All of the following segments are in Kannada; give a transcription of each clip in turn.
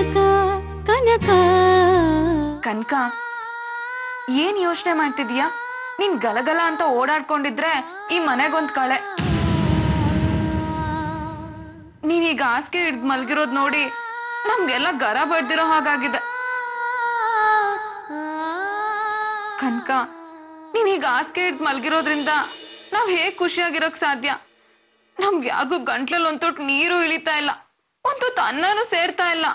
ಕನಕ ಕನಕ. ಕನಕ, ಏನ್ ಯೋಚನೆ ಮಾಡ್ತಿದೀಯಾ? ನೀನ್ ಗಲಗಲ ಅಂತ ಓಡಾಡ್ಕೊಂಡಿದ್ರೆ ಈ ಮನೆಗೊಂದ್ ಕಳೆ. ನೀನೀಗ ಹಾಸಿಗೆ ಹಿಡ್ದು ಮಲ್ಗಿರೋದ್ ನೋಡಿ ನಮ್ಗೆಲ್ಲ ಗರ ಬಡ್ದಿರೋ ಹಾಗಾಗಿದೆ. ಕನಕ, ನೀನೀಗ ಹಾಸಿಗೆ ಹಿಡ್ದು ಮಲ್ಗಿರೋದ್ರಿಂದ ನಾವ್ ಹೇಗ್ ಖುಷಿಯಾಗಿರೋಕ್ ಸಾಧ್ಯ? ನಮ್ಗೆ ಯಾರಿಗೂ ಗಂಟ್ಲಲ್ಲಿ ಒಂದ್ ನೀರು ಇಳಿತಾ ಇಲ್ಲ. ಒಂದ್ ಅನ್ನನೂ ಸೇರ್ತಾ ಇಲ್ಲ.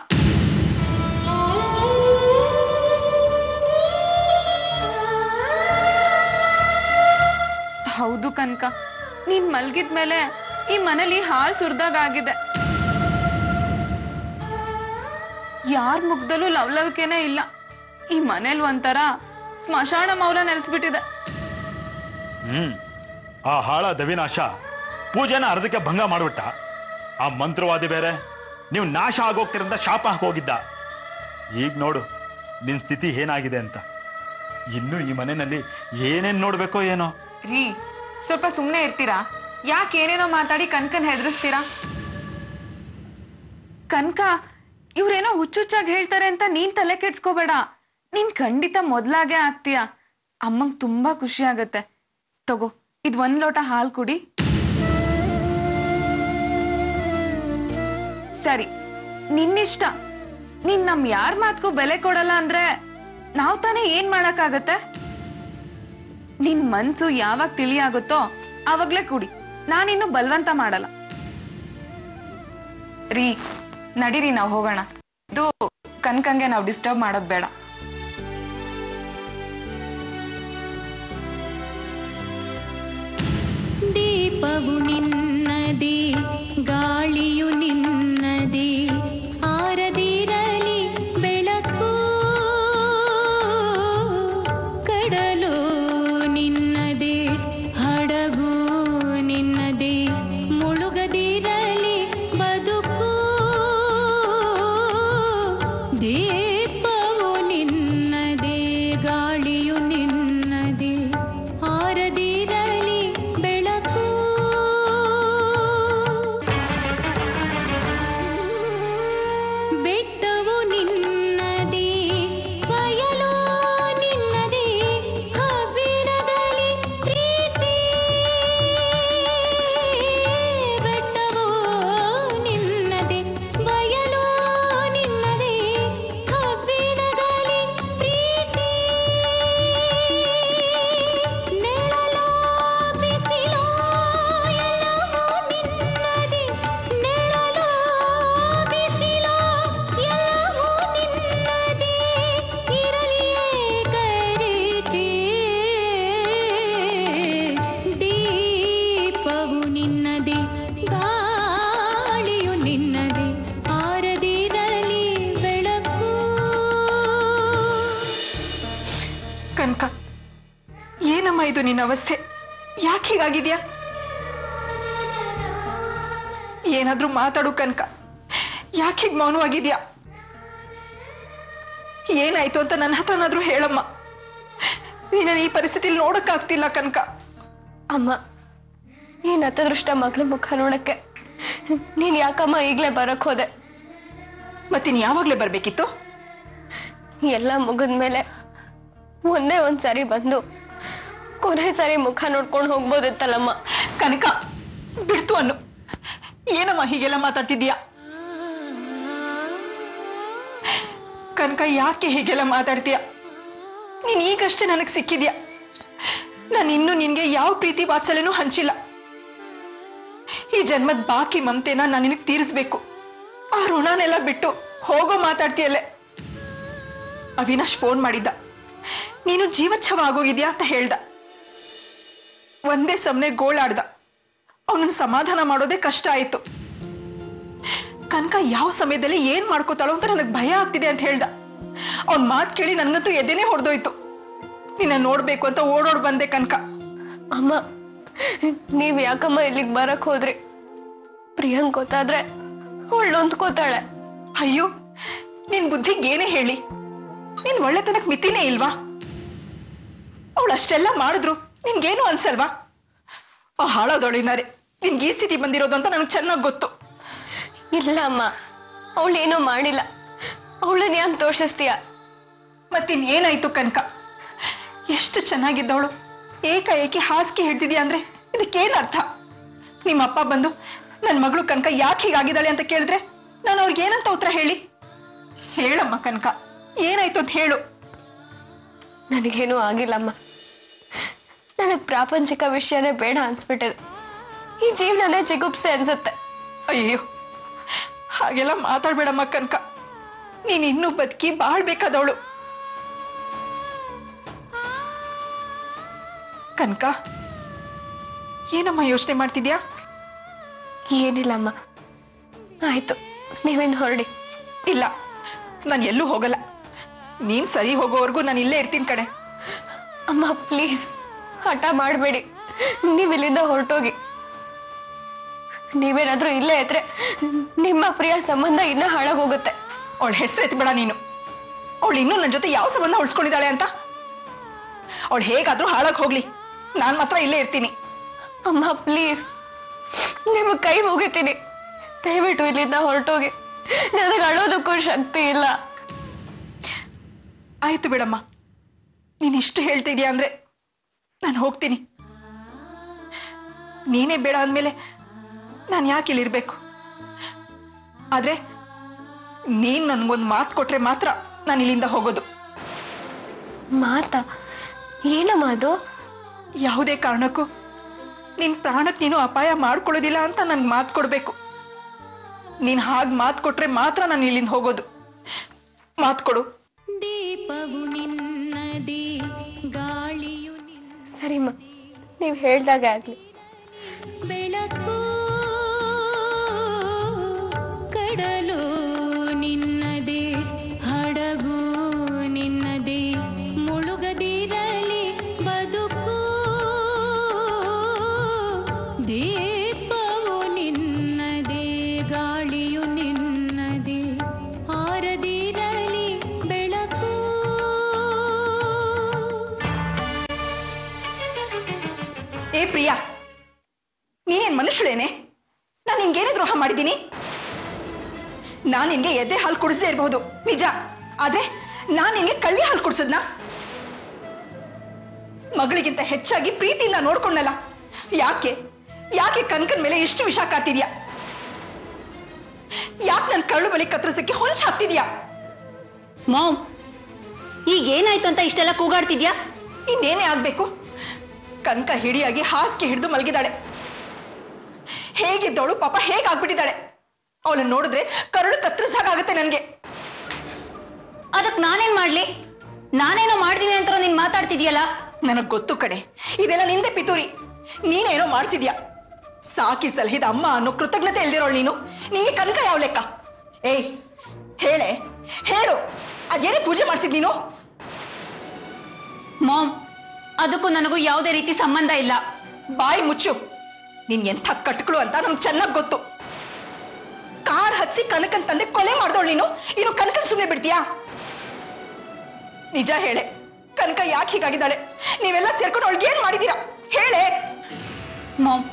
ಹೌದು ಕನಕ. ನೀನ್ ಮಲ್ಗಿದ್ಮೇಲೆ ಈ ಮನೇಲಿ ಹಾಳ್ ಸುರ್ದಾಗ ಆಗಿದೆ ಯಾರ ಮುಗ್ದಲ್ಲೂ ಲವ್ಲವಿಕೆನೇ ಇಲ್ಲ. ಈ ಮನೇಲಿ ಒಂಥರ ಸ್ಮಶಾನ ಮೌಲ ನೆಲೆಸ್ಬಿಟ್ಟಿದೆ. ಹ್ಮ್. ಆ ಹಾಳ ದವಿನಾಶ ಪೂಜೆನ ಅರ್ಧಕ್ಕೆ ಭಂಗ ಮಾಡ್ಬಿಟ್ಟ. ಆ ಮಂತ್ರವಾದಿ ಬೇರೆ ನೀವು ನಾಶ ಆಗೋಗ್ತಿರಂತ ಶಾಪ ಹಾಕೋಗಿದ್ದ. ಈಗ ನೋಡು ನಿನ್ ಸ್ಥಿತಿ ಏನಾಗಿದೆ ಅಂತ. ಇನ್ನು ಈ ಮನೆಯಲ್ಲಿ ಏನೇನ್ ನೋಡ್ಬೇಕೋ ಏನೋ. ರೀ ಸ್ವಲ್ಪ ಸುಮ್ಮನೆ ಇರ್ತೀರಾ? ಯಾಕೆ ಏನೇನೋ ಮಾತಾಡಿ ಕನ್ಕನ್ ಹೆದರಿಸ್ತೀರಾ? ಕನ್ಕ ಇವ್ರೇನೋ ಹುಚ್ಚುಚ್ಚಾಗಿ ಹೇಳ್ತಾರೆ ಅಂತ ನೀನ್ ತಲೆ ಕೆಡ್ಸ್ಕೋಬೇಡ. ನೀನ್ ಖಂಡಿತ ಮೊದ್ಲಾಗೆ ಆಗ್ತೀಯ. ಅಮ್ಮಂಗ್ ತುಂಬಾ ಖುಷಿ ಆಗತ್ತೆ. ತಗೋ, ಇದ್ ಒಂದ್ ಲೋಟ ಹಾಲ್ ಕುಡಿ. ಸರಿ, ನಿನ್ನಿಷ್ಟ. ನೀನ್ ನಮ್ ಯಾರ್ ಮಾತ್ಗೂ ಬೆಲೆ ಕೊಡಲ್ಲ ಅಂದ್ರೆ ನಾವ್ ತಾನೇ ಏನ್ ಮಾಡಕ್ಕಾಗತ್ತೆ? ನಿನ್ ಮನ್ಸು ಯಾವಾಗ ತಿಳಿಯಾಗುತ್ತೋ ಆವಾಗ್ಲೇ ಕುಡಿ. ನಾನಿನ್ನು ಬಲವಂತ ಮಾಡಲ್ಲ. ರೀ, ನಡೀರಿ, ನಾವ್ ಹೋಗೋಣ. ಇದು ಕನ್ಕಂಗೆ ನಾವ್ ಡಿಸ್ಟರ್ಬ್ ಮಾಡೋದ್ ಬೇಡ. ದೀಪವು Big ನಿನ್ನ ಅವಸ್ಥೆ ಯಾಕೆ ಹೀಗಾಗಿದ್ಯಾ? ಏನಾದ್ರೂ ಮಾತಾಡು ಕನಕ. ಯಾಕೆ ಹೀಗೆ ಮೌನವಾಗಿದ್ಯಾ ಏನಾಯ್ತು ಅಂತ ನನ್ನ ಹತ್ರನಾದ್ರೂ ಹೇಳಮ್ಮ. ನೀನ ಈ ಪರಿಸ್ಥಿತಿಲಿ ನೋಡಕ್ಕಾಗ್ತಿಲ್ಲ ಕನಕ. ಅಮ್ಮ ನೀನ್ ಹತ್ತದೃಷ್ಟ ಮಗಳ ಮುಖ ನೋಡಕ್ಕೆ ನೀನ್ ಯಾಕಮ್ಮ ಈಗ್ಲೇ ಬರಕ್ ಹೋದೆ? ಮತ್ತಿನ್ ಯಾವಾಗ್ಲೇ ಬರ್ಬೇಕಿತ್ತು? ಎಲ್ಲ ಮುಗಿದ್ಮೇಲೆ ಒಂದೇ ಒಂದ್ ಸಾರಿ ಬಂದು ಕೊನೆ ಸಾರಿ ಮುಖ ನೋಡ್ಕೊಂಡು ಹೋಗ್ಬೋದಿತ್ತಲ್ಲಮ್ಮ? ಕನಕ, ಬಿಡ್ತು ಅನ್ನು. ಏನಮ್ಮ ಹೀಗೆಲ್ಲ ಮಾತಾಡ್ತಿದ್ಯಾ ಕನಕ, ಯಾಕೆ ಹೀಗೆಲ್ಲ ಮಾತಾಡ್ತೀಯ? ನೀನ್ ಈಗಷ್ಟೇ ನನಗ್ ಸಿಕ್ಕಿದ್ಯಾ? ನಾನು ಇನ್ನು ನಿನ್ಗೆ ಯಾವ ಪ್ರೀತಿ ವಾತ್ಸಲ್ಯನೂ ಹಂಚಿಲ್ಲ. ಈ ಜನ್ಮದ ಬಾಕಿ ಮಮತೆನ ನಾನು ನಿನಗ್ ತೀರಿಸ್ಬೇಕು. ಆ ಋಣನೆಲ್ಲ ಬಿಟ್ಟು ಹೋಗೋ ಮಾತಾಡ್ತೀಯಲ್ಲೇ? ಅವಿನಾಶ್ ಫೋನ್ ಮಾಡಿದ್ದ. ನೀನು ಜೀವಚ್ಛವ ಆಗೋಗಿದ್ಯಾ ಅಂತ ಹೇಳ್ದ. ಒಂದೇ ಸಮನೆ ಗೋಳಾಡ್ದ. ಅವನನ್ನ ಸಮಾಧಾನ ಮಾಡೋದೇ ಕಷ್ಟ ಆಯ್ತು. ಕನಕ ಯಾವ ಸಮಯದಲ್ಲಿ ಏನ್ ಮಾಡ್ಕೋತಾಳೋ ಅಂತ ನನಗೆ ಭಯ ಆಗ್ತಿದೆ ಅಂತ ಹೇಳ್ದ. ಅವನ್ ಮಾತ್ ಕೇಳಿ ನನ್ಗಂತೂ ಎದೆನೆ ಹೊಡೆದೋಯ್ತು. ನಿನ್ನ ನೋಡ್ಬೇಕು ಅಂತ ಓಡೋಡ್ ಬಂದೆ ಕನಕ. ಅಮ್ಮ ನೀವ್ ಯಾಕಮ್ಮ ಇಲ್ಲಿಗ್ ಬರಕ್ ಹೋದ್ರಿ? ಪ್ರಿಯಾಂಕ್ ಗೊತ್ತಾದ್ರೆ ನೊಂದ್ಕೋತಾಳೆ ಅಯ್ಯೋ ನಿನ್ ಬುದ್ಧಿಗೆ ಏನೇ ಹೇಳಿ. ನಿನ್ ಒಳ್ಳೆತನಕ್ ಮಿತಿನೇ ಇಲ್ವಾ? ಅವಳು ಅಷ್ಟೆಲ್ಲ ಮಾಡಿದ್ರು. ನಿನ್ಗೇನು ಅನ್ಸಲ್ವಾ? ಆ ಹಾಳಾದವಳಿನಾರೆ ನಿನ್ಗೆ ಈ ಸ್ಥಿತಿ ಬಂದಿರೋದು ಅಂತ ನನಗೆ ಚೆನ್ನಾಗಿ ಗೊತ್ತು. ಇಲ್ಲ ಅಮ್ಮ ಅವಳೇನೋ ಮಾಡಿಲ್ಲ. ಅವಳನ್ನ ಯಾಕೆ ತೋರಿಸ್ತೀಯ ಮತ್ತಿನ್ನೇನಾಯ್ತು ಕನಕ? ಎಷ್ಟು ಚೆನ್ನಾಗಿದ್ದವಳು. ಏಕಾಏಕಿ ಹಾಸಿಗೆ ಹಿಡ್ದಿದ್ಯಾ ಅಂದ್ರೆ ಇದಕ್ಕೇನ್ ಅರ್ಥ? ನಿಮ್ಮ ಅಪ್ಪ ಬಂದು ನನ್ನ ಮಗಳು ಕನಕ ಯಾಕೆ ಹೀಗಾಗಿದ್ದಾಳೆ ಅಂತ ಕೇಳಿದ್ರೆ ನಾನು ಅವ್ರಿಗೆ ಏನಂತ ಉತ್ತರ ಹೇಳಿ? ಹೇಳಮ್ಮ ಕನಕ ಏನಾಯ್ತು ಅಂತ ಹೇಳು. ನನಗೇನೂ ಆಗಿಲ್ಲಮ್ಮ. ನನಗೆ ಪ್ರಾಪಂಚಿಕ ವಿಷಯನೇ ಬೇಡ ಅನ್ಸ್ಬಿಟ್ಟಿದೆ ಈ ಜೀವನನೇ ಚಿಗುಪ್ಸೆ ಅನ್ಸುತ್ತೆ. ಅಯ್ಯೋ ಹಾಗೆಲ್ಲ ಮಾತಾಡ್ಬೇಡಮ್ಮ ಕನಕ ನೀನ್ ಇನ್ನೂ ಬದುಕಿ ಬಾಳ್ಬೇಕಾದವಳು. ಕನಕ ಏನಮ್ಮ ಯೋಚನೆ ಮಾಡ್ತಿದ್ಯಾ? ಏನಿಲ್ಲಮ್ಮ. ಆಯ್ತು ನೀವೇನು ಹೊರಡಿ. ಇಲ್ಲ ನಾನು ಎಲ್ಲೂ ಹೋಗಲ್ಲ. ನೀನ್ ಸರಿ ಹೋಗೋವರೆಗೂ ನಾನು ಇಲ್ಲೇ ಇರ್ತೀನಿ ಕಡೆ ಅಮ್ಮ ಪ್ಲೀಸ್. ಹಠ ಮಾಡಬೇಡಿ. ನೀವು ಇಲ್ಲಿಂದ ಹೊರಟೋಗಿ. ನೀವೇನಾದ್ರೂ ಇಲ್ಲೇ ಇದ್ರೆ ನಿಮ್ಮ ಪ್ರಿಯ ಸಂಬಂಧ ಇನ್ನೂ ಹಾಳಾಗೋಗುತ್ತೆ. ಅವಳ ಹೆಸರು ಎತ್ಬೇಡ ನೀನು. ಅವಳು ಇನ್ನೂ ನನ್ನ ಜೊತೆ ಯಾವ ಸಂಬಂಧ ಉಳ್ಸ್ಕೊಂಡಿದ್ದಾಳೆ ಅಂತ? ಅವಳು ಹೇಗಾದ್ರೂ ಹಾಳಾಗಿ ಹೋಗ್ಲಿ. ನಾನ್ ಮಾತ್ರ ಇಲ್ಲೇ ಇರ್ತೀನಿ. ಅಮ್ಮ ಪ್ಲೀಸ್ ನಿಮ್ಮ ಕೈ ಮುಗಿತೀನಿ. ದಯವಿಟ್ಟು ಇಲ್ಲಿಂದ ಹೊರಟೋಗಿ. ನನಗೆ ಅಳೋದಕ್ಕೂ ಶಕ್ತಿ ಇಲ್ಲ. ಆಯ್ತು ಬಿಡಮ್ಮ. ನೀನ್ ಇಷ್ಟು ಹೇಳ್ತಿದ್ಯಾ ಅಂದ್ರೆ ನಾನು ಹೋಗ್ತೀನಿ. ನೀನೇ ಬೇಡ ಅಂದಮೇಲೆ ನಾನು ಯಾಕೆ ಇಲ್ಲಿರ್ಬೇಕು? ಆದ್ರೆ ನೀನ್ ನನ್ಗೊಂದು ಮಾತು ಕೊಟ್ರೆ ಮಾತ್ರ ನಾನು ಇಲ್ಲಿಂದ ಹೋಗೋದು. ಮಾತಾ? ಏನಮ್ಮ ಅದು? ಯಾವುದೇ ಕಾರಣಕ್ಕೂ ನಿನ್ ಪ್ರಾಣಕ್ಕೆ ನೀನು ಅಪಾಯ ಮಾಡ್ಕೊಳ್ಳೋದಿಲ್ಲ ಅಂತ ನನ್ಗೆ ಮಾತು ಕೊಡಬೇಕು. ನೀನ್ ಹಾಗೆ ಮಾತು ಕೊಟ್ರೆ ಮಾತ್ರ ನಾನು ಇಲ್ಲಿಂದ ಹೋಗೋದು. ಮಾತು ಕೊಡು. ದೀಪವು ನಿನ್ನದೇ ಸರಿಮ್ಮ ನೀವು ಹೇಳ್ದಾಗ ಆಗ್ಲಿ. ನಿನ್ಗೆ ಎದೆ ಹಾಲು ಕುಡಿಸದೇ ಇರಬಹುದು. ನಿಜ. ಆದ್ರೆ ನಾನು ನಿನ್ಗೆ ಕಳ್ಳಿ ಹಾಲು ಕುಡಿಸದ್ನ? ಮಗಳಿಗಿಂತ ಹೆಚ್ಚಾಗಿ ಪ್ರೀತಿಯಿಂದ ನೋಡ್ಕೊಂಡಲ್ಲ ಯಾಕೆ? ಯಾಕೆ ಕನಕನ್ ಮೇಲೆ ಇಷ್ಟು ವಿಷ ಕಾಡ್ತಿದ್ಯಾ? ಯಾಕೆ ನನ್ನ ಕಳ್ಳು ಬಳಿ ಕತ್ತರಿಸಕ್ಕೆ ಹೊಲಸ ಹಾಕ್ತಿದ್ಯಾ? ಮಾಮ್ ಈಗ ಏನಾಯ್ತು ಅಂತ ಇಷ್ಟೆಲ್ಲ ಕೂಗಾಡ್ತಿದ್ಯಾ? ಇನ್ನೇನೇ ಆಗ್ಬೇಕು? ಕನಕ ಹಿಡಿಯಾಗಿ ಹಾಸಿಗೆ ಹಿಡಿದು ಮಲಗಿದಾಳೆ ಹೇಗಿದ್ದವಳು ಪಾಪ ಹೇಗಾಗ್ಬಿಟ್ಟಿದ್ದಾಳೆ? ಅವಳನ್ನ ನೋಡಿದ್ರೆ ಕರುಳು ಕತ್ತರಿಸಾಗುತ್ತೆ ನನ್ಗೆ. ಅದಕ್ ನಾನೇನ್ ಮಾಡ್ಲಿ? ನಾನೇನೋ ಮಾಡ್ತೀನಿ ಅಂತ ನೀನ್ ಮಾತಾಡ್ತಿದ್ಯಲ್ಲ? ನನಗ್ ಗೊತ್ತು ಕಡೆ ಇದೆಲ್ಲ ನಿಂದೆ ಪಿತೂರಿ. ನೀನೇನೋ ಮಾಡ್ಸಿದ್ಯಾ? ಸಾಕಿ ಸಲಹಿದ ಅಮ್ಮ ಅನ್ನೋ ಕೃತಜ್ಞತೆ ಇಲ್ದಿರೋಳು ನೀನು. ನಿಂಗೆ ಕನಕ ಯಾವ ಲೆಕ್ಕ? ಏಯ್ ಹೇಳೆ ಹೇಳು. ಅದೇನೇ ಪೂಜೆ ಮಾಡ್ಸಿದ್ ನೀನು? ಮಾಮ್ ಅದಕ್ಕೂ ನನಗೂ ಯಾವುದೇ ರೀತಿ ಸಂಬಂಧ ಇಲ್ಲ. ಬಾಯಿ ಮುಚ್ಚು. ನೀನ್ ಎಂಥ ಕಟ್ಕಳು ಅಂತ ನಮ್ಗೆ ಚೆನ್ನಾಗ್ ಗೊತ್ತು. ಕಾರ್ ಹತ್ತಿ ಕನಕನ್ ತಂದೆ ಕೊಲೆ ಮಾಡ್ದವಳು ನೀನು? ಇನ್ನು ಕನಕನ್ ಸುಮ್ಮನೆ ಬಿಡ್ತೀಯಾ? ನಿಜ ಹೇಳೆ. ಕನಕ ಯಾಕೆ ಹೀಗಾಗಿದ್ದಾಳೆ? ನೀವೆಲ್ಲ ಸೇರ್ಕೊಂಡು ಅವಳಿಗೆ ಏನ್ ಮಾಡಿದೀರಾ? ಹೇಳೆ. ಮಾಮ್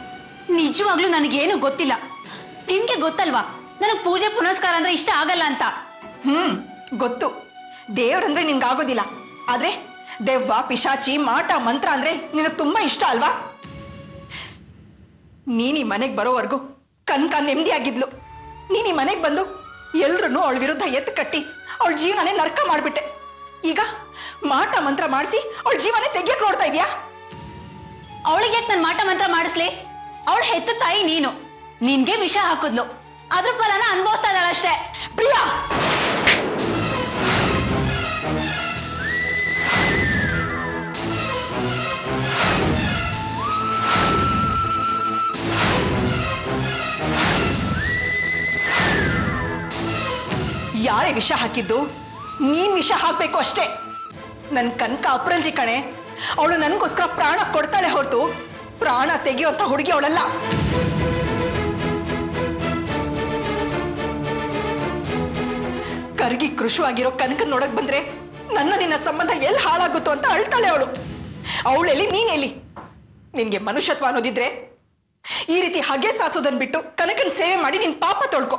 ನಿಜವಾಗ್ಲೂ ನನಗೇನು ಗೊತ್ತಿಲ್ಲ. ನಿನ್ಗೆ ಗೊತ್ತಲ್ವಾ? ನನಗ್ ಪೂಜೆ ಪುನಸ್ಕಾರ ಅಂದ್ರೆ ಇಷ್ಟ ಆಗಲ್ಲ ಅಂತ. ಹ್ಮ್ ಗೊತ್ತು. ದೇವ್ರಂದ್ರೆ ಆಗೋದಿಲ್ಲ ಆದ್ರೆ ದೆವ್ವ ಪಿಶಾಚಿ ಮಾಟ ಮಂತ್ರ ಅಂದ್ರೆ ನಿನಗ್ ತುಂಬಾ ಇಷ್ಟ ಅಲ್ವಾ? ನೀನಿ ಈ ಮನೆಗ್ ಬರೋವರೆಗೂ ಕನ್ಕ ನೆಮ್ಮದಿಯಾಗಿದ್ಲು ನೀನ್ ಈ ಮನೆಗ್ ಬಂದು ಎಲ್ರೂ ಅವಳ ವಿರುದ್ಧ ಎತ್ತು ಕಟ್ಟಿ ಅವಳ ಜೀವನನೇ ನರ್ಕ ಮಾಡ್ಬಿಟ್ಟೆ. ಈಗ ಮಾಟ ಮಂತ್ರ ಮಾಡಿಸಿ ಅವಳ ಜೀವನ ತೆಗಿಯಕ್ ನೋಡ್ತಾ ಇದೀಯಾ? ಅವಳಿಗೆ ಯಾಕೆ ನನ್ ಮಾಟ ಮಂತ್ರ ಮಾಡಿಸ್ಲಿ? ಅವಳ ಹೆತ್ತ ತಾಯಿ ನೀನು. ನಿನ್ಗೆ ವಿಷ ಹಾಕಿದ್ಲು. ಅದ್ರ ಫಲನ ಅನುಭವಿಸ್ತಾ ಇದ್ದಾಳಷ್ಟೇ. ಪ್ರಿಯಾ! ಯಾರೇ ವಿಷ ಹಾಕಿದ್ದು, ನೀನ್ ವಿಷ ಹಾಕ್ಬೇಕು ಅಷ್ಟೇ. ನನ್ ಕನಕ ಅಪ್ರಂಜಿ ಕಣೆ, ಅವಳು ನನಗೋಸ್ಕರ ಪ್ರಾಣ ಕೊಡ್ತಾಳೆ ಹೊರತು, ಪ್ರಾಣ ತೆಗೆಯುವಂತ ಹುಡುಗಿ ಅವಳಲ್ಲ. ಕರ್ಗಿ ಕೃಷಿವಾಗಿರೋ ಕನಕ ನೋಡಕ್ ಬಂದ್ರೆ ನನ್ನ ನಿನ್ನ ಸಂಬಂಧ ಎಲ್ಲಿ ಹಾಳಾಗುತ್ತೋ ಅಂತ ಅಳ್ತಾಳೆ ಅವಳು. ಅವಳೆಲ್ಲಿ ನೀನೆಲ್ಲಿ ನಿನ್ಗೆ ಮನುಷ್ಯತ್ವ ಅನ್ನೋದಿದ್ರೆ ಈ ರೀತಿ ಹಗೆ ಸಾಸೋದನ್ ಬಿಟ್ಟು ಕನಕನ್ ಸೇವೆ ಮಾಡಿ ನಿನ್ ಪಾಪ ತೊಳ್ಕೊ.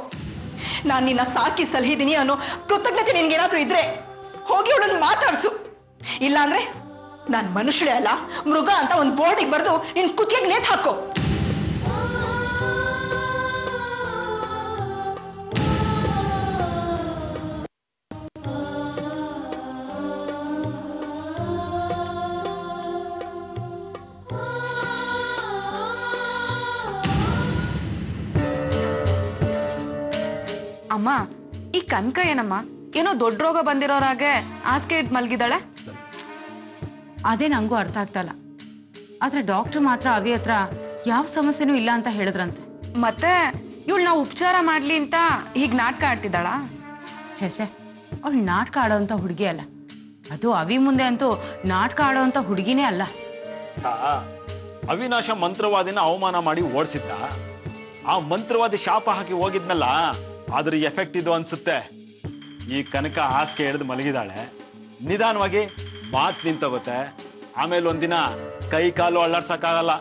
ನಾನು ನಿನ್ನ ಸಾಕಿ ಸಲಹಿದ್ದೀನಿ ಅನ್ನೋ ಕೃತಜ್ಞತೆ ನಿನ್ಗೇನಾದ್ರೂ ಇದ್ರೆ ಹೋಗಿ ಅವಳನ್ನು ಮಾತಾಡಿಸು. ಇಲ್ಲಾಂದ್ರೆ ನಾನು ಮನುಷ್ಯಳೇ ಅಲ್ಲ, ಮೃಗ ಅಂತ ಒಂದು ಬೋರ್ಡಿಗೆ ಬರೆದು ನಿನ್ ಕುತ್ತಿಗೆ ನೇತ್ ಹಾಕೋ. ಕನಕ ಏನಮ್ಮ ಏನೋ ದೊಡ್ಡ ರೋಗ ಬಂದಿರೋರಾಗೆ ಆಸ್ಕೆ ಇಟ್ಟು ಮಲ್ಗಿದಾಳೆ ಅದೇ ನಂಗೂ ಅರ್ಥ ಆಗ್ತಲ್ಲ ಇಲ್ಲ. ಆದ್ರೆ ಡಾಕ್ಟರ್ ಮಾತ್ರ ಅವಿ ಹತ್ರ ಯಾವ ಸಮಸ್ಯೆನೂ ಇಲ್ಲ ಅಂತ ಹೇಳಿದ್ರಂತೆ. ಮತ್ತೆ ಇವಳು ನಾವು ಉಪಚಾರ ಮಾಡ್ಲಿ ಅಂತ ಹೀಗೆ ನಾಟಕ ಆಡ್ತಿದ್ದಾಳ? ಛೆ ಅವಳು ನಾಟಕ ಆಡೋಂತ ಹುಡುಗಿ ಅಲ್ಲ. ಅದು ಅವಿ ಮುಂದೆ ಅಂತೂ ನಾಟಕ ಆಡೋಂತ ಹುಡುಗಿನೇ ಅಲ್ಲ. ಆ, ಅವಿನಾಶ ಮಂತ್ರವಾದಿನ ಅವಮಾನ ಮಾಡಿ ಓಡಿಸಿದ್ದ. ಆ ಮಂತ್ರವಾದಿ ಶಾಪ ಹಾಕಿ ಹೋಗಿದ್ನಲ್ಲ ಅದ್ರ ಎಫೆಕ್ಟ್ ಇದು ಅನ್ಸುತ್ತೆ. ಈ ಕನಕ ಹಾಸಿಗೆ ಹಿಡಿದು ಮಲಗಿದಾಳೆ. ನಿಧಾನವಾಗಿ ಬಾತ್ ನಿಂತೋಗುತ್ತೆ. ಆಮೇಲೆ ಒಂದಿನ ಕೈ ಕಾಲು ಅಳ್ಳಾಡ್ಸಕ್ಕಾಗಲ್ಲ.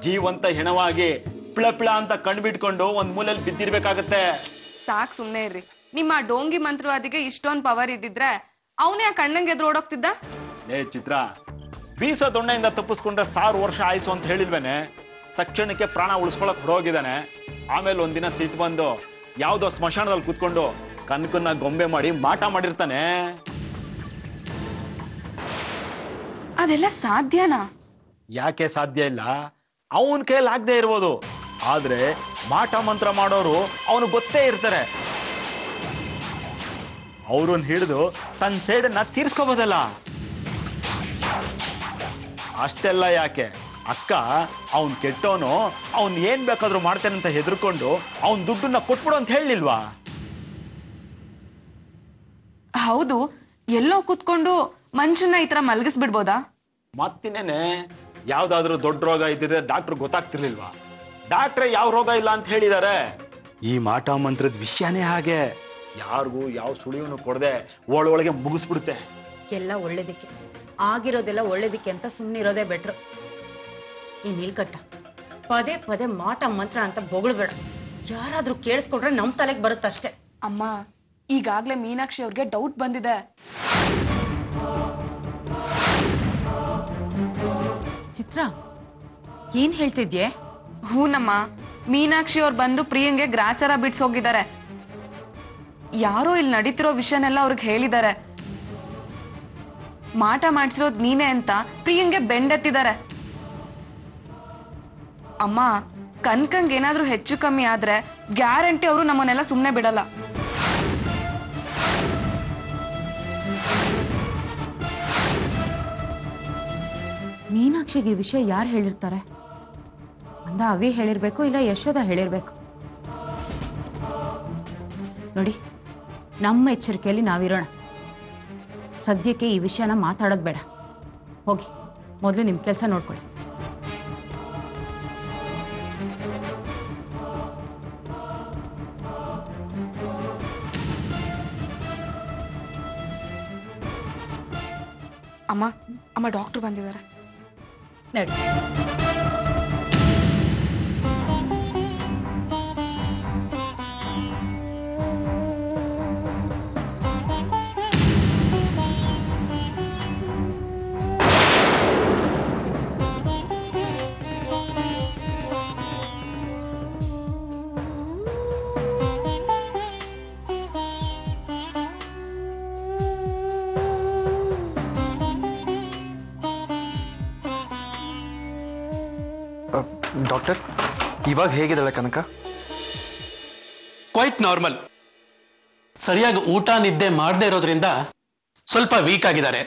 ಜೀವಂತ ಹೆಣವಾಗಿ ಪಿಳ ಅಂತ ಕಣ್ಬಿಟ್ಕೊಂಡು ಒಂದ್ ಮೂಲೆಯಲ್ಲಿ ಬಿದ್ದಿರ್ಬೇಕಾಗತ್ತೆ. ಸಾಕ್ ಸುಮ್ನೆ ಇರ್ರಿ. ನಿಮ್ಮ ಡೋಂಗಿ ಮಂತ್ರವಾದಿಗೆ ಇಷ್ಟೊಂದ್ ಪವರ್ ಇದ್ದಿದ್ರೆ ಅವನೇ ಆ ಕಣ್ಣಂಗೆ ಎದುರು ಓಡೋಗ್ತಿದ್ದ? ಏ ಚಿತ್ರ ಬೀಸೋ ದೊಣ್ಣೆಯಿಂದ ತಪ್ಪಿಸ್ಕೊಂಡ್ರೆ ಸಾವಿರ ವರ್ಷ ಆಯ್ಸು ಅಂತ ಹೇಳಿಲ್ವೇನೆ ತಕ್ಷಣಕ್ಕೆ ಪ್ರಾಣ ಉಳಿಸ್ಕೊಳಕ್ ಹೊರಗೋಗಿದ್ದಾನೆ ಆಮೇಲೆ ಒಂದಿನ ಸಿಟ್ಟು ಬಂದು ಯಾವ್ದೋ ಸ್ಮಶಾನದಲ್ಲಿ ಕೂತ್ಕೊಂಡು ಕನಕನ್ನ ಗೊಂಬೆ ಮಾಡಿ ಮಾಟ ಮಾಡಿರ್ತಾನೆ. ಅದೆಲ್ಲ ಸಾಧ್ಯನಾ? ಯಾಕೆ ಸಾಧ್ಯ ಇಲ್ಲ? ಅವನ ಕೈಯಲ್ಲಿ ಆಗದೆ ಇರ್ಬೋದು. ಆದ್ರೆ ಮಾಟ ಮಂತ್ರ ಮಾಡೋರು ಅವನು ಗೊತ್ತೇ ಇರ್ತಾರೆ. ಅವ್ರನ್ನ ಹಿಡಿದು ತನ್ನ ಸೈಡನ್ನ ತೀರ್ಸ್ಕೋಬೋದಲ್ಲ. ಅಷ್ಟೆಲ್ಲ ಯಾಕೆ? ಅಕ್ಕ ಅವನ್ ಕೆಟ್ಟವನು ಅವನ್ ಏನ್ ಬೇಕಾದ್ರೂ ಮಾಡ್ತಾನೆ ಅಂತ ಹೆದರ್ಕೊಂಡು ಅವನ್ ದುಡ್ಡನ್ನ ಕೊಟ್ಬಿಡು ಅಂತ ಹೇಳಿಲ್ವಾ? ಹೌದು ಎಲ್ಲೋ ಕೂತ್ಕೊಂಡು ಮನುಷ್ಯನ ಈ ತರ ಮಲಗಿಸ್ಬಿಡ್ಬೋದಾ? ಮತ್ತಿನ್ನೇನೆ ಯಾವ್ದಾದ್ರೂ ದೊಡ್ಡ ರೋಗ ಇದ್ದಿದ್ರೆ ಡಾಕ್ಟರ್ ಗೊತ್ತಾಗ್ತಿರ್ಲಿಲ್ವಾ? ಡಾಕ್ಟ್ರೆ ಯಾವ ರೋಗ ಇಲ್ಲ ಅಂತ ಹೇಳಿದ್ದಾರೆ ಈ ಮಾಟ ಮಂತ್ರದ ವಿಷಯನೇ ಹಾಗೆ. ಯಾರಿಗೂ ಯಾವ ಸುಳಿವನ್ನು ಕೊಡದೆ ಒಳೊಳಗೆ ಮುಗಿಸ್ಬಿಡುತ್ತೆ. ಎಲ್ಲ ಒಳ್ಳೇದಕ್ಕೆ. ಆಗಿರೋದೆಲ್ಲ ಒಳ್ಳೇದಕ್ಕೆ ಅಂತ ಸುಮ್ಮನಿರೋದೇ ಬೆಟ್ರು. ಈ ನೀಲ್ಕಟ್ಟ ಪದೇ ಪದೇ ಮಾಟ ಮಂತ್ರ ಅಂತ ಬೊಗಳ್ಬೇಡ ಯಾರಾದ್ರೂ ಕೇಳಿಸ್ಕೊಂಡ್ರೆ ನಮ್ ತಲೆಗೆ ಬರುತ್ತಷ್ಟೇ ಅಮ್ಮ ಈಗಾಗ್ಲೇ ಮೀನಾಕ್ಷಿ ಅವ್ರಿಗೆ ಡೌಟ್ ಬಂದಿದೆ. ಚಿತ್ರ ಏನ್ ಹೇಳ್ತಿದ್ಯೆ? ಹೂನಮ್ಮ ಮೀನಾಕ್ಷಿ ಅವ್ರು ಬಂದು ಪ್ರಿಯಂಗೆ ಗ್ರಾಚಾರ ಬಿಡ್ಸ್ ಹೋಗಿದ್ದಾರೆ. ಯಾರೋ ಇಲ್ಲಿ ನಡೀತಿರೋ ವಿಷಯನೆಲ್ಲ ಅವ್ರಿಗೆ ಹೇಳಿದ್ದಾರೆ. ಮಾಟ ಮಾಡಿಸಿರೋದ್ ನೀನೆ ಅಂತ ಪ್ರಿಯಂಗೆ ಬೆಂಡೆತ್ತಿದ್ದಾರೆ. ಅಮ್ಮ ಕನ್ಕಂಗ್ ಏನಾದ್ರೂ ಹೆಚ್ಚು ಕಮ್ಮಿ ಆದ್ರೆ ಗ್ಯಾರಂಟಿ ಅವರು ನಮ್ಮನ್ನೆಲ್ಲ ಸುಮ್ಮನೆ ಬಿಡಲ್ಲ. ಮೀನಾಕ್ಷಿಗೆ ಈ ವಿಷಯ ಯಾರು ಹೇಳಿರ್ತಾರೆ? ಅಂದ ಅವಿ ಹೇಳಿರ್ಬೇಕು ಇಲ್ಲ ಯಶೋದ ಹೇಳಿರ್ಬೇಕು? ನೋಡಿ, ನಮ್ಮ ಎಚ್ಚರಿಕೆಯಲ್ಲಿ ನಾವಿರೋಣ. ಸದ್ಯಕ್ಕೆ ಈ ವಿಷಯನ ಮಾತಾಡೋದು ಬೇಡ. ಹೋಗಿ, ಮೊದಲು ನಿಮ್ಮ ಕೆಲಸ ನೋಡ್ಕೊಳ್ಳಿ. ಅಮ್ಮ ಡಾಕ್ಟರ್ ಬಂದಿದ್ದಾರೆ. ನಡಿ. ಡಾಕ್ಟರ್, ಇವಾಗ ಹೇಗಿದ್ದಾಳೆ ಕನಕ? ಕ್ವೈಟ್ ನಾರ್ಮಲ್ ಸರಿಯಾಗಿ ಊಟ, ನಿದ್ದೆ ಮಾಡದೇ ಇರೋದ್ರಿಂದ ಸ್ವಲ್ಪ ವೀಕ್ ಆಗಿದ್ದಾರೆ.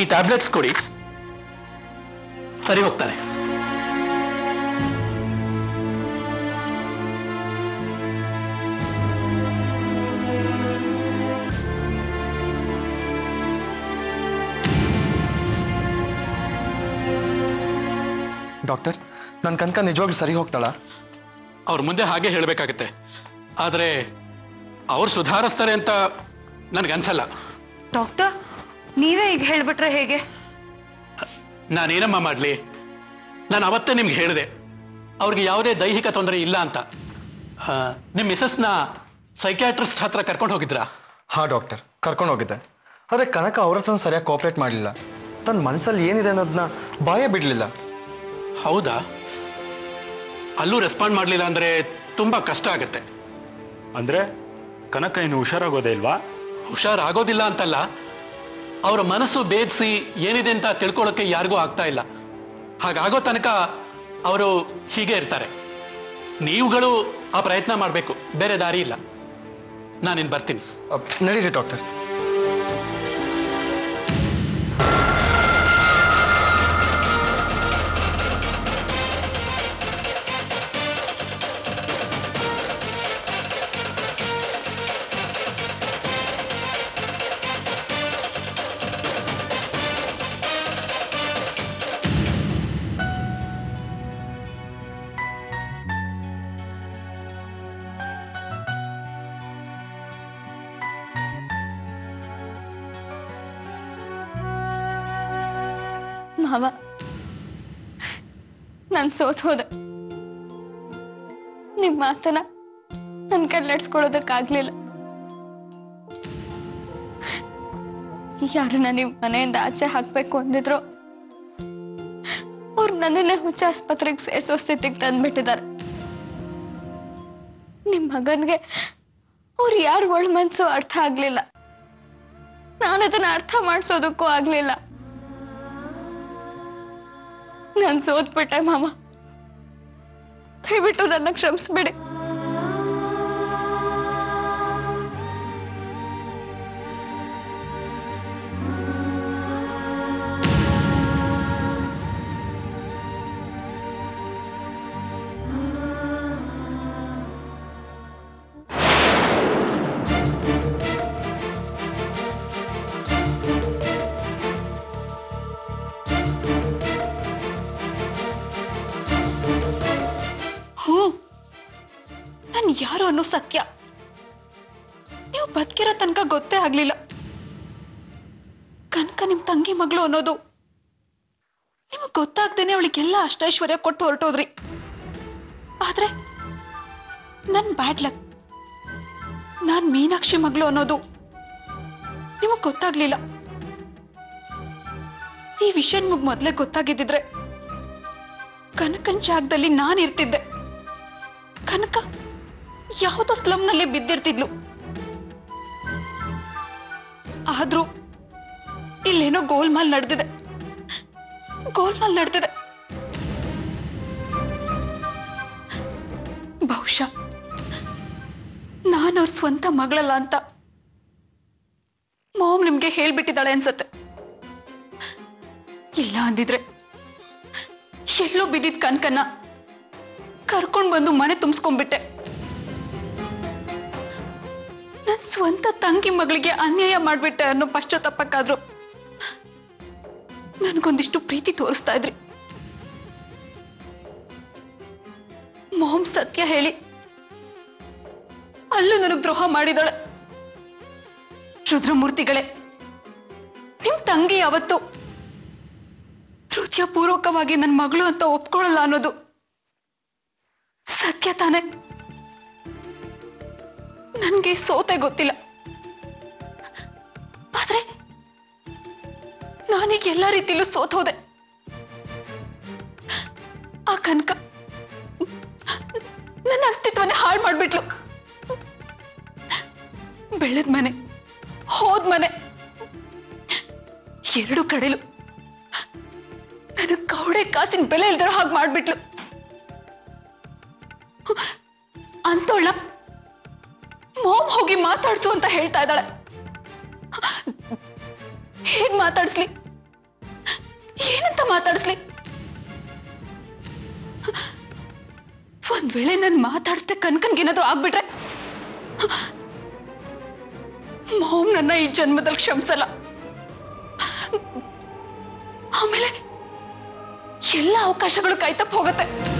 ಈ ಟ್ಯಾಬ್ಲೆಟ್ಸ್ ಕೊಡಿ. ಸರಿ ಹೋಗ್ತಾರೆ ಡಾಕ್ಟರ್ ನನ್ನ ಕನಕ ನಿಜವಾಗ್ಲೂ ಸರಿ ಹೋಗ್ತಾಳ. ಅವ್ರ ಮುಂದೆ ಹಾಗೆ ಹೇಳಬೇಕಾಗತ್ತೆ. ಆದರೆ ಅವ್ರು ಸುಧಾರಿಸ್ತಾರೆ ಅಂತ ನನಗನ್ಸಲ್ಲ. ಡಾಕ್ಟರ್ ನೀವೇ ಈಗ ಹೇಳ್ಬಿಟ್ರೆ ಹೇಗೆ? ನಾನೇನಮ್ಮ ಮಾಡಲಿ? ನಾನು ಅವತ್ತೇ ನಿಮ್ಗೆ ಹೇಳಿದೆ ಅವ್ರಿಗೆ ಯಾವುದೇ ದೈಹಿಕ ತೊಂದರೆ ಇಲ್ಲ ಅಂತ. ಆ, ನಿಮ್ಮ ಮಿಸಸ್ನ ಸೈಕ್ಯಾಟ್ರಿಸ್ಟ್ ಹತ್ರ ಕರ್ಕೊಂಡು ಹೋಗಿದ್ರಾ? ಹಾ ಡಾಕ್ಟರ್ ಕರ್ಕೊಂಡು ಹೋಗಿದ್ದೆ. ಆದರೆ ಕನಕ ಅವ್ರ ಹತ್ರ ಸರಿಯಾಗಿ ಕೋಆಪ್ರೇಟ್ ಮಾಡಲಿಲ್ಲ. ತನ್ನ ಮನಸ್ಸಲ್ಲಿ ಏನಿದೆ ಅನ್ನೋದನ್ನ ಬಾಯ ಬಿಡಲಿಲ್ಲ. ಹೌದಾ? ಅಲ್ಲೂ ರೆಸ್ಪಾಂಡ್ ಮಾಡಲಿಲ್ಲ ಅಂದ್ರೆ ತುಂಬಾ ಕಷ್ಟ ಆಗುತ್ತೆ. ಅಂದ್ರೆ ಕನಕ ಇನ್ನು ಹುಷಾರಾಗೋದೇ ಇಲ್ವಾ? ಹುಷಾರಾಗೋದಿಲ್ಲ ಅಂತಲ್ಲ ಅವರ ಮನಸ್ಸು ಭೇದಿಸಿ ಏನಿದೆ ಅಂತ ತಿಳ್ಕೊಳ್ಳೋಕೆ ಯಾರಿಗೂ ಆಗ್ತಾ ಇಲ್ಲ. ಹಾಗಾಗೋ ತನಕ ಅವರು ಹೀಗೆ ಇರ್ತಾರೆ. ನೀವುಗಳು ಆ ಪ್ರಯತ್ನ ಮಾಡಬೇಕು ಬೇರೆ ದಾರಿ ಇಲ್ಲ. ನಾನಿನ್ ಬರ್ತೀನಿ. ನಡೀರಿ ಡಾಕ್ಟರ್. ಮಾವ. ನಾನು ಸೋತ್ ಹೋದೆ. ನಿಮ್ ಮಾತನ ನನ್ ಕಲ್ಲಡ್ಸ್ಕೊಳ್ಳೋದಕ್ಕಾಗ್ಲಿಲ್ಲ. ಯಾರನ್ನ ನಿಮ್ ಮನೆಯಿಂದ ಆಚೆ ಹಾಕ್ಬೇಕು ಅಂದಿದ್ರು, ಅವ್ರು ನನ್ನನ್ನೇ ಹುಚ್ಚ ಆಸ್ಪತ್ರೆಗೆ ಸೇರಿಸೋ ಸ್ಥಿತಿಗೆ ತಂದ್ಬಿಟ್ಟಿದ್ದಾರೆ ನಿಮ್ ಮಗನ್ಗೆ ಅವ್ರು ಯಾರು ಒಳ ಮನ್ಸು ಅರ್ಥ ಆಗ್ಲಿಲ್ಲ. ನಾನು ಅದನ್ನ ಅರ್ಥ ಮಾಡಿಸೋದಕ್ಕೂ ಆಗ್ಲಿಲ್ಲ. ನಾನು ಸೋತ್ಬಿಟ್ಟೆ ಮಾಮ. ದಯವಿಟ್ಟು ನನ್ನ ಕ್ಷಮಿಸ್ಬಿಡಿ. ಯಾರು ಅನ್ನೋ ಸತ್ಯ. ನೀವು ಬದುಕಿರೋ ತನಕ ಗೊತ್ತೇ ಆಗ್ಲಿಲ್ಲ. ಕನಕ ನಿಮ್ ತಂಗಿ ಮಗಳು ಅನ್ನೋದು. ನಿಮಗ್ ಗೊತ್ತಾಗ್ದೇನೆ ಅವಳಿಗೆಲ್ಲ ಅಷ್ಟೈಶ್ವರ್ಯ ಕೊಟ್ಟು ಹೊರಟೋದ್ರಿ. ಆದ್ರೆ ನನ್ ಬ್ಯಾಡ್ ಲಕ್, ನಾನ್ ಮೀನಾಕ್ಷಿ ಮಗಳು ಅನ್ನೋದು ನಿಮಗ್ ಗೊತ್ತಾಗ್ಲಿಲ್ಲ. ಈ ವಿಷಯ ನಿಮಗ್ ಮೊದ್ಲೇ ಗೊತ್ತಾಗಿದ್ದಿದ್ರೆ ಕನಕನ್ ಜಾಗದಲ್ಲಿ ನಾನ್ ಇರ್ತಿದ್ದೆ. ಕನಕ ಯಾವುದೋ ಸ್ಲಮ್ನಲ್ಲಿ ಬಿದ್ದಿರ್ತಿದ್ಲು. ಆದ್ರೂ ಇಲ್ಲೇನೋ ಗೋಲ್ಮಾಲ್ ನಡೆದಿದೆ. ಗೋಲ್ಮಾಲ್ ನಡೆದಿದೆ. ಬಹುಶಃ ನಾನು ಅವ್ರ ಸ್ವಂತ ಮಗಳಲ್ಲ ಅಂತ ಮಾಮ್ ನಿಮ್ಗೆ ಹೇಳ್ಬಿಟ್ಟಿದ್ದಾಳೆ ಅನ್ಸತ್ತೆ. ಇಲ್ಲ ಅಂದಿದ್ರೆ ಎಲ್ಲೋ ಬಿದ್ದಿದ್ ಕನ್ಕನ್ನ ಕರ್ಕೊಂಡ್ ಬಂದು ಮನೆ ತುಂಬಿಸ್ಕೊಂಡ್ಬಿಟ್ಟೆ. ನನ್ ಸ್ವಂತ ತಂಗಿ ಮಗಳಿಗೆ ಅನ್ಯಾಯ ಮಾಡ್ಬಿಟ್ಟೆ ಅನ್ನೋ ಪಶ್ಚಾತ್ತಾಪಕ್ಕಾದ್ರು ನನ್ಗೊಂದಿಷ್ಟು ಪ್ರೀತಿ ತೋರಿಸ್ತಾ ಇದ್ರಿ. ಮೋಹಂ ಸತ್ಯ ಹೇಳಿ ಅಲ್ಲೂ ನನಗ್ ದ್ರೋಹ ಮಾಡಿದಳೆ. ರುದ್ರಮೂರ್ತಿಗಳೇ, ನಿಮ್ ತಂಗಿ ಯಾವತ್ತು ಹೃದಯಪೂರ್ವಕವಾಗಿ ನನ್ನ ಮಗಳು ಅಂತ ಒಪ್ಕೊಳ್ಳಲ್ಲ ಅನ್ನೋದು ಸತ್ಯ ತಾನೆ. ನನ್ಗೆ ಸೋತೆ ಗೊತ್ತಿಲ್ಲ. ಆದ್ರೆ ನಾನೀಗ ಎಲ್ಲ ರೀತಿಲೂ ಸೋತೋದೆ ಆ ಕನಕ ನನ್ನ ಅಸ್ತಿತ್ವನೇ ಹಾಳು ಮಾಡ್ಬಿಟ್ಲು. ಬೆಳೆದ ಮನೆ, ಹೋದ್ ಮನೆ, ಎರಡು ಕಡೆಲು. ನನ್ನ ಕೌಡೆ ಕಾಸಿನ ಬೆಲೆ ಇಲ್ದಿರೋ ಹಾಗೆ ಮಾಡ್ಬಿಟ್ಲು. ಅಂತೋಳ ಮಾಮ್ ಹೋಗಿ ಮಾತಾಡ್ಸು ಅಂತ ಹೇಳ್ತಾ ಇದ್ದಾಳೆ. ಹೇಗ್ ಮಾತಾಡ್ಸ್ಲಿ? ಏನಂತ ಮಾತಾಡ್ಸ್ಲಿ? ಒಂದ್ ವೇಳೆ ನನ್ ಮಾತಾಡ್ಸ್ದೆ ಕನ್ಕನ್ಗೇನಾದ್ರೂ ಆಗ್ಬಿಟ್ರೆ ಮೋಮ್ ನನ್ನ ಈ ಜನ್ಮದಲ್ಲಿ ಕ್ಷಮಿಸಲ್ಲ. ಆಮೇಲೆ ಎಲ್ಲ ಅವಕಾಶಗಳು ಕೈತಪ್ಪ ಹೋಗತ್ತೆ.